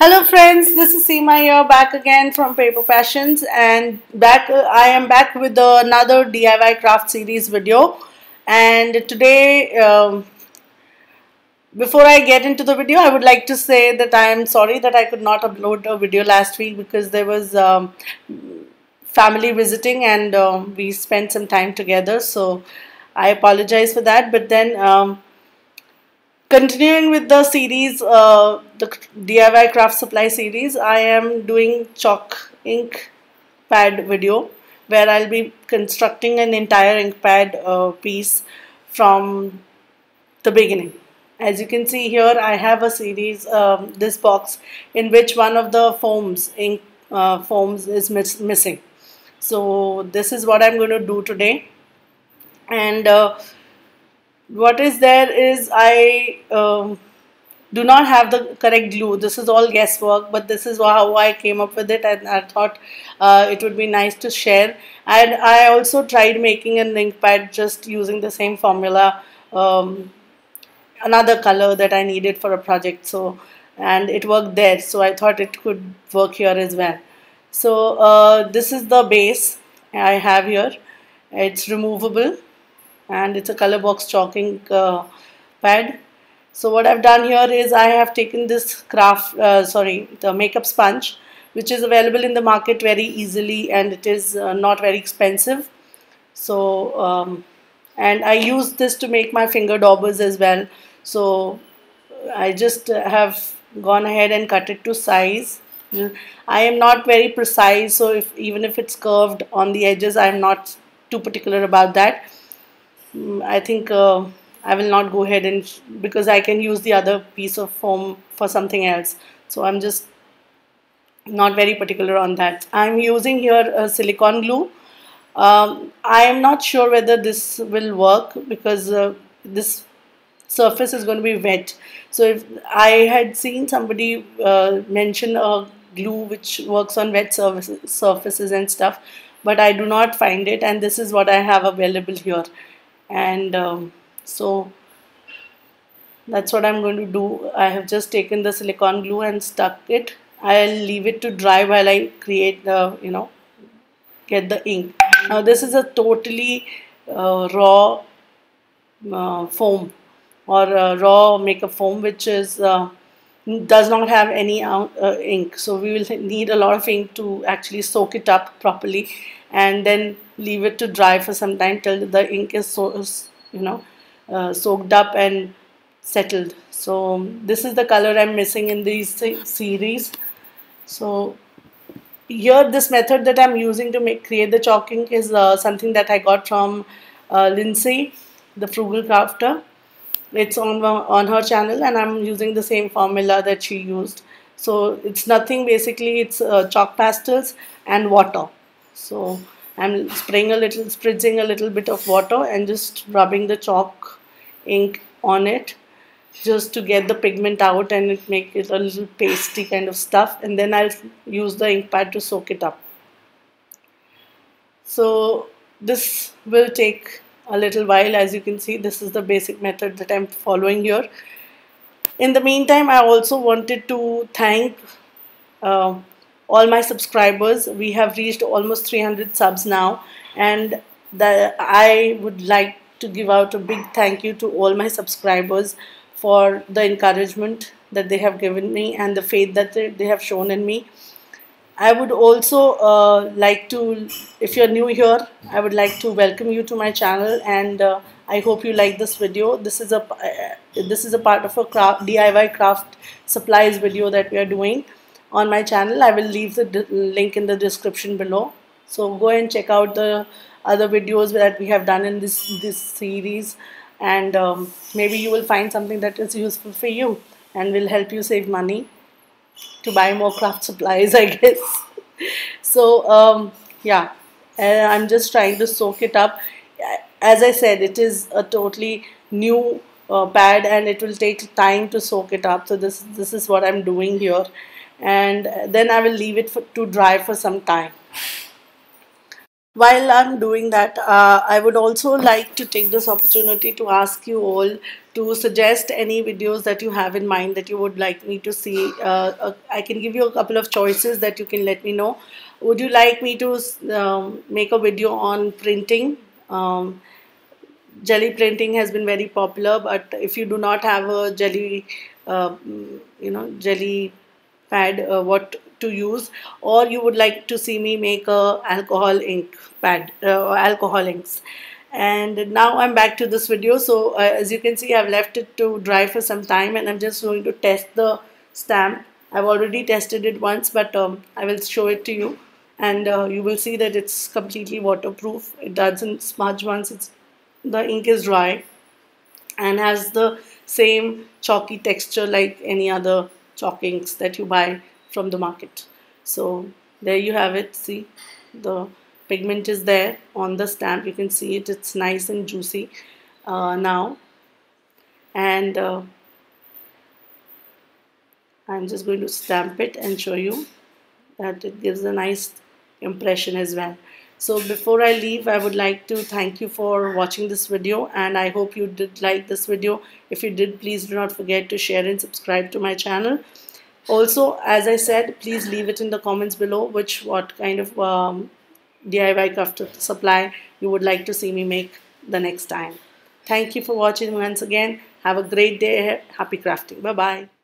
Hello friends, this is Seema here back again from Paper Passions. And back I am back with another DIY craft series video. And today um, before I get into the video I would like to say that I am sorry that I could not upload a video last week because there was um, family visiting and uh, we spent some time together. So I apologize for that. But then um, continuing with the series, uh, the DIY craft supply series, I am doing chalk ink pad video where I'll be constructing an entire ink pad uh, piece from the beginning. As you can see here, I have a series, um, this box, in which one of the foams, ink uh, foams is miss missing. So this is what I'm going to do today. And uh, what is there is I um, do not have the correct glue. This is all guesswork, but this is how I came up with it, and I thought uh, it would be nice to share. And I also tried making an ink pad just using the same formula, um, another color that I needed for a project. So, and it worked there. So I thought it could work here as well. So uh, this is the base I have here. It's removable and it's a color box chalk ink uh, pad so what I've done here is I have taken this craft uh, sorry the makeup sponge which is available in the market very easily and it is uh, not very expensive. So um, and I use this to make my finger daubers as well. So I just have gone ahead and cut it to size. I am not very precise so if even if it's curved on the edges I am not too particular about that. Mm, I think uh, I will not go ahead and because I can use the other piece of foam for something else. So I'm just not very particular on that. I'm using here a silicone glue. Um, I am not sure whether this will work because uh, this surface is going to be wet. So if I had seen somebody uh, mention a glue which works on wet surfaces, surfaces and stuff but I do not find it and this is what I have available here. And um, so that's what I'm going to do. I have just taken the silicone glue and stuck it. I'll leave it to dry while I create the you know get the ink. Now this is a totally uh, raw uh, foam or uh, raw makeup foam which is uh, does not have any uh, ink. So we will need a lot of ink to actually soak it up properly and then leave it to dry for some time till the ink is so you know uh, soaked up and settled. So this is the color I'm missing in these series. So here this method that I'm using to make create the chalk ink is uh, something that I got from uh, Lindsay the frugal crafter. It's on on her channel and I'm using the same formula that she used. So it's nothing basically it's uh, chalk pastels and water. So I'm spraying a little, spritzing a little bit of water and just rubbing the chalk ink on it just to get the pigment out and make it a little pasty kind of stuff and then I'll use the ink pad to soak it up. So this will take a little while as you can see this is the basic method that I'm following here. In the meantime I also wanted to thank uh, all my subscribers we have reached almost 300 subs now and the, I would like to give out a big thank you to all my subscribers for the encouragement that they have given me and the faith that they, have shown in me. I would also uh, like to, if you're new here, I would like to welcome you to my channel and uh, I hope you like this video. This is a uh, this is a part of a craft, DIY craft supplies video that we are doing on my channel I will leave the link in the description below so go and check out the other videos that we have done in this this series. And um, maybe you will find something that is useful for you and will help you save money to buy more craft supplies I guess. So um, yeah. I'm just trying to soak it up. As I said it is a totally new uh, pad and it will take time to soak it up. So this this is what I'm doing here. And then I will leave it for, to dry for some time. While I'm doing that, uh, I would also like to take this opportunity to ask you all to suggest any videos that you have in mind that you would like me to see. Uh, uh, I can give you a couple of choices that you can let me know. Would you like me to um, make a video on printing? Um, jelly printing has been very popular, but if you do not have a jelly, uh, you know, jelly pad, uh, what to use. Or you would like to see me make a alcohol ink pad uh, alcohol inks. And now I'm back to this video. So uh, as you can see I've left it to dry for some time and I'm just going to test the stamp. I've already tested it once but um, I will show it to you. And uh, you will see that it's completely waterproof. It doesn't smudge once it's the ink is dry and has the same chalky texture like any other inks that you buy from the market. So there you have it. See the pigment is there on the stamp. You can see it. It's nice and juicy uh, now. And uh, I'm just going to stamp it and show you that it gives a nice impression as well so before I leave I would like to thank you for watching this video and I hope you did like this video. If you did please do not forget to share and subscribe to my channel. Also as I said please leave it in the comments below which what kind of um, DIY craft supply you would like to see me make the next time. Thank you for watching once again. Have a great day happy crafting. Bye bye